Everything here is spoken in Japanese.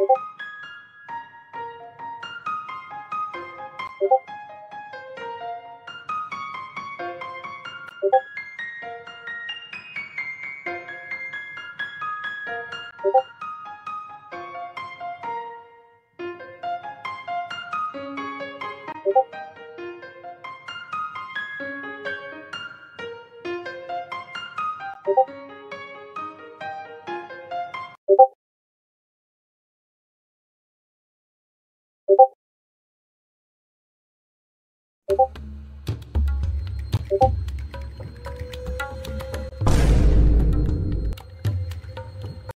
you Thank you.